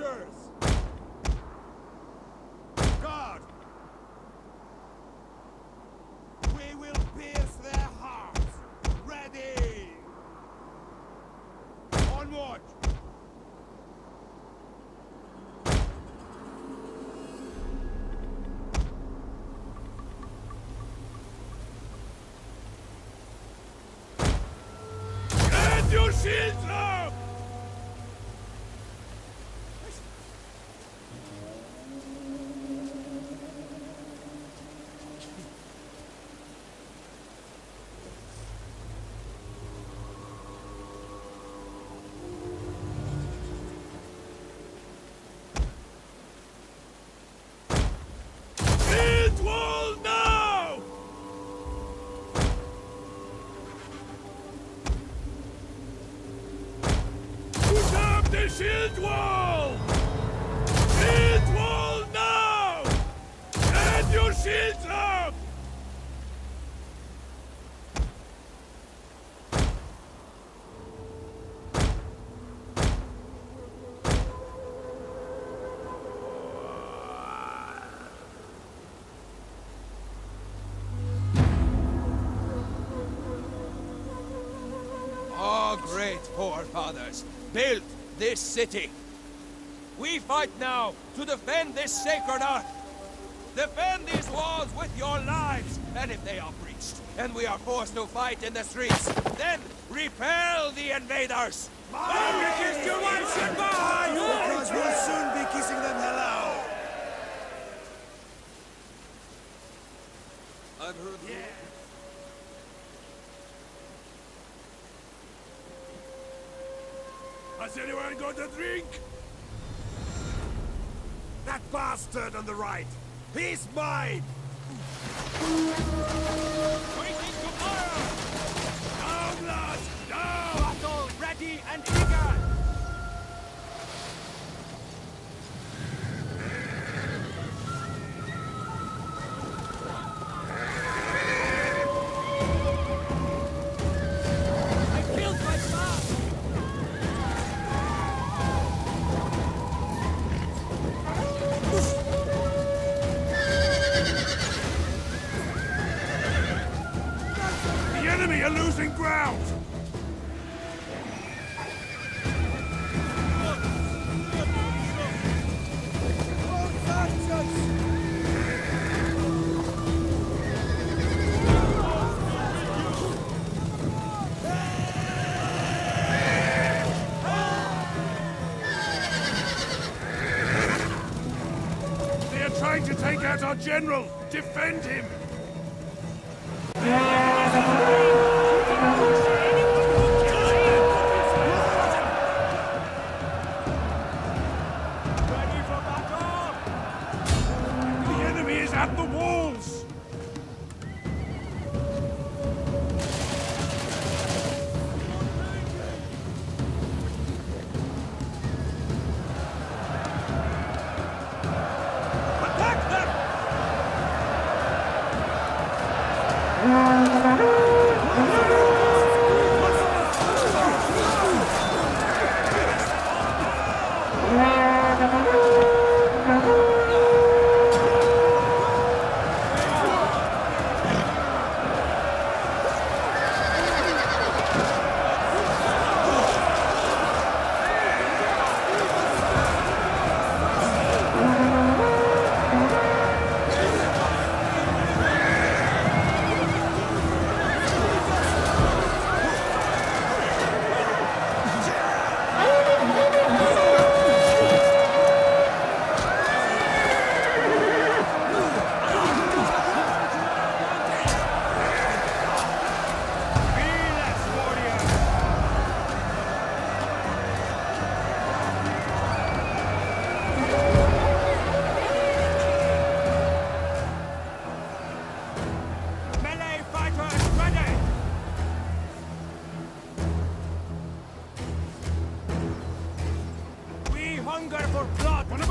archers! Great forefathers, built this city. We fight now to defend this sacred earth. Defend these walls with your lives, and if they are breached, and we are forced to fight in the streets, then repel the invaders! Because we'll soon be kissing them hello! I've heard Has anyone got a drink? That bastard on the right! He's mine! Are losing ground! They are trying to take out our general! Defend him!